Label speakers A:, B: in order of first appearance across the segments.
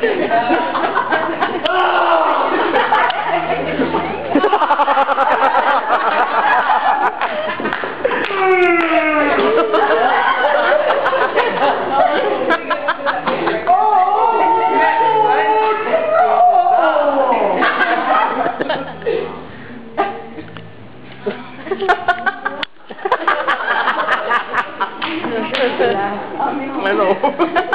A: Oh.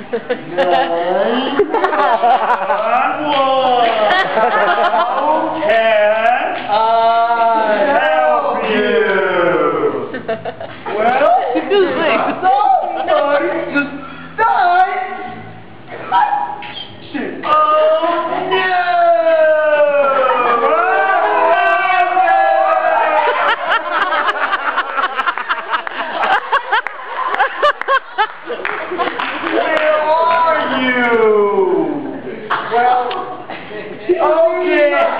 A: One.
B: Aa.
A: Well, somebody just died.